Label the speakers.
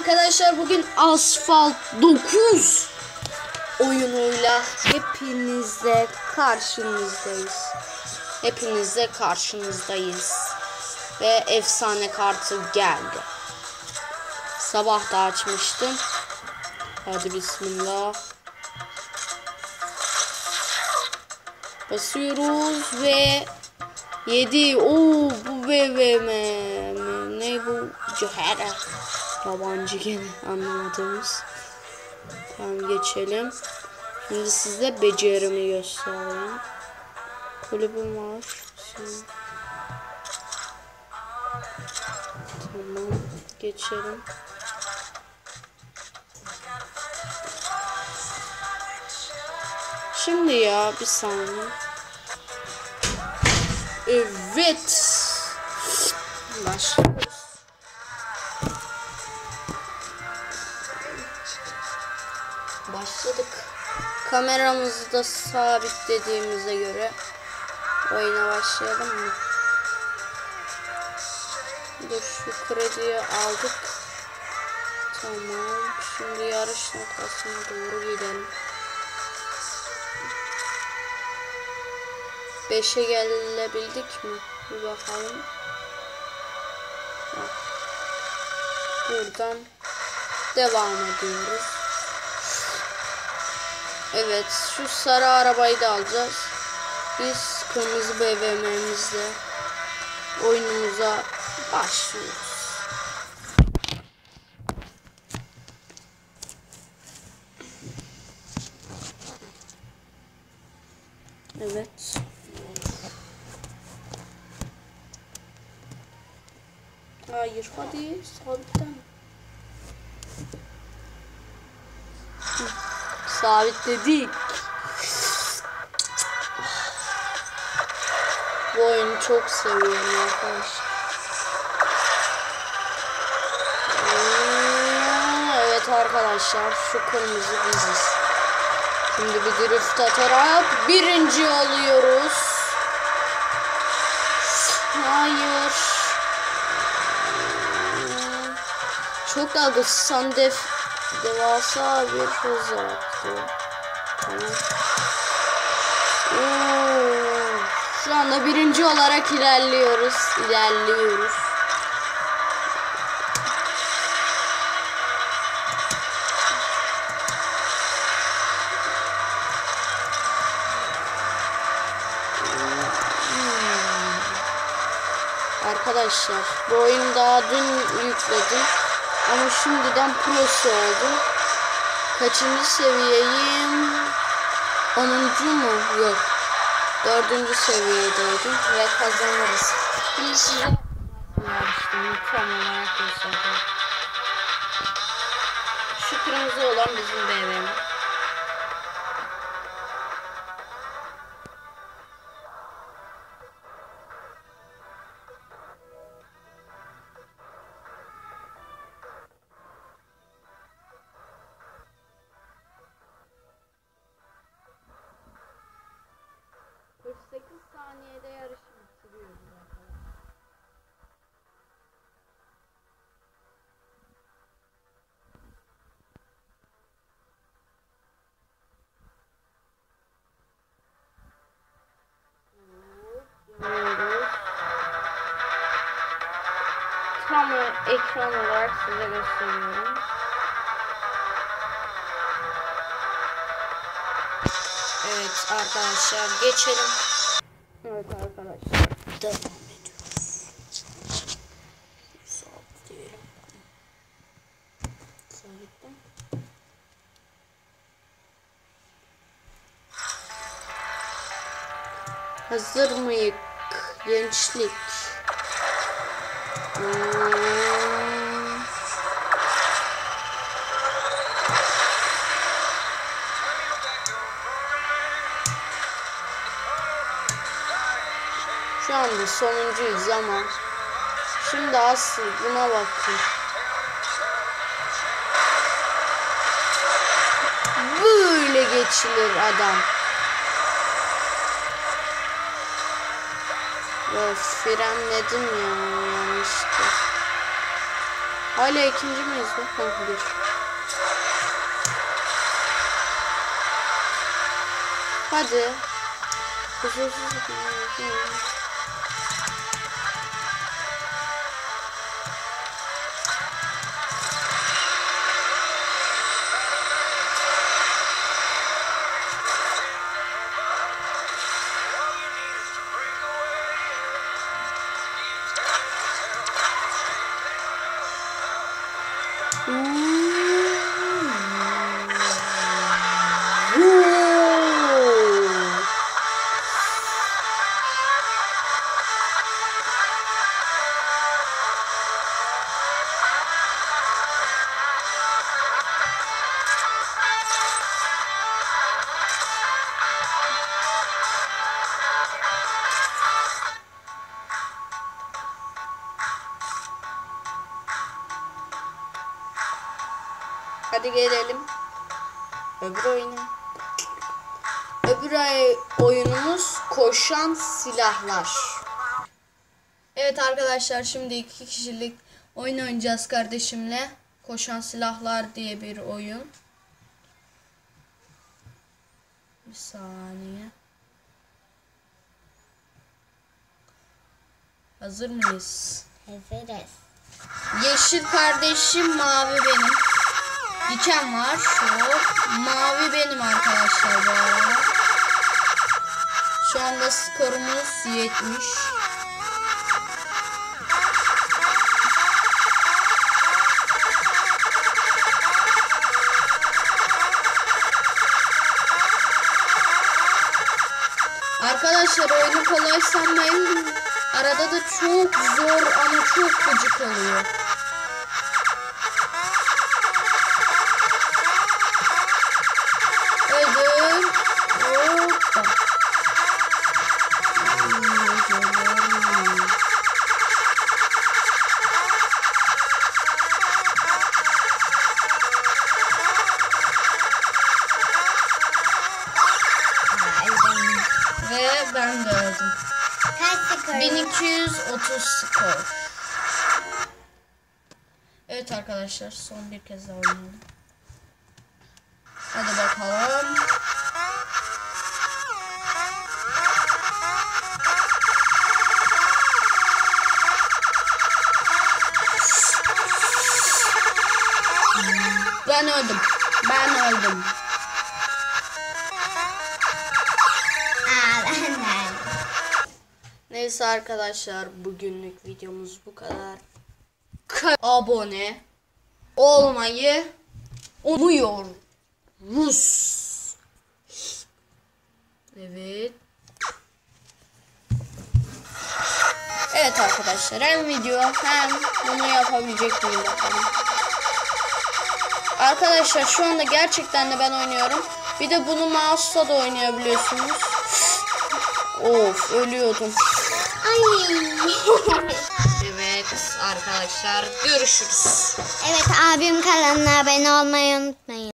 Speaker 1: arkadaşlar bugün Asfalt 9 oyunuyla hepinizle karşınızdayız. Hepinizle karşınızdayız. Ve efsane kartı geldi. Sabah da açmıştım. Hadi bismillah. Basıyoruz ve 7. Oo bu mi? Ne bu? Cöhera. Yabancı gene anlamadığımız. Tamam geçelim. Şimdi size becerimi göstereyim. Kulübüm var. Şimdi. Tamam. Geçelim. Şimdi ya bir saniye. Evet. Başlıyoruz. Başladık. Kameramızı da sabitlediğimize göre oyuna başlayalım mı? Dur şu krediyi aldık. Tamam. Şimdi yarış noktasına doğru gidelim. 5'e gelebildik mi? Bir bakalım. Bak. Buradan devam ediyoruz. Evet, şu sarı arabayı da alacağız. Biz kırmızı BVM'mizle oyunumuza başlıyoruz. Evet. Hayır, hadi sabitten. Sabitledik. Bu oyunu çok seviyorum arkadaşlar. Evet arkadaşlar, şu kırmızı biziz. Şimdi bir drift atarak birinci oluyoruz. Hayır. Çok dalgası Sandef devasa bir hız. Oo, Şu anda birinci olarak ilerliyoruz. İlerliyoruz. Arkadaşlar bu oyunu daha dün yükledim. Ama şimdiden prosu oldum. Kaçıncı seviyeyim? 10. mu? Yok. 4. seviyedeydim ve kazanırız. Şimdi size göstereceğim. Şu kırmızı olan bizim BBM. Ekran olarak size gösteriyorum. Evet arkadaşlar geçelim. Evet arkadaşlar devam ediyoruz. Saat diyelim. Sabitten. Hazır mıyık gençlik? Şu anda sonuncuyuz ama şimdi asıl buna bakın. Böyle geçilir adam. Of frenledim ya yanlışlıkla. Hala ikinci miyiz? Ha, bir. Hadi. Kusursuz. Hadi gelelim. Öbür oyuna. Öbür oyunumuz koşan silahlar. Evet arkadaşlar şimdi iki kişilik oyun oynayacağız kardeşimle. Koşan silahlar diye bir oyun. Bir saniye. Hazır mıyız?
Speaker 2: Hazırız.
Speaker 1: Yeşil kardeşim mavi benim. Diken var şu. Mavi benim arkadaşlar bu arada. Şu anda skorumuz 70. Arkadaşlar oyunu kolay sanmayın. Arada da çok zor ama Ve ben de öldüm.
Speaker 2: Kaç skor?
Speaker 1: 1230 skor. Evet arkadaşlar son bir kez daha oynayalım. Hadi bakalım. Ben öldüm. Ben öldüm. Neyse arkadaşlar bugünlük videomuz bu kadar. Ka- abone olmayı umuyoruz. Evet. Evet arkadaşlar hem video hem bunu yapabilecek miyim bakalım. Arkadaşlar şu anda gerçekten de ben oynuyorum. Bir de bunu mouse'la da oynayabiliyorsunuz. Of ölüyordum.
Speaker 2: Ay.
Speaker 1: Evet arkadaşlar görüşürüz.
Speaker 2: evet abim kanalına abone olmayı unutmayın.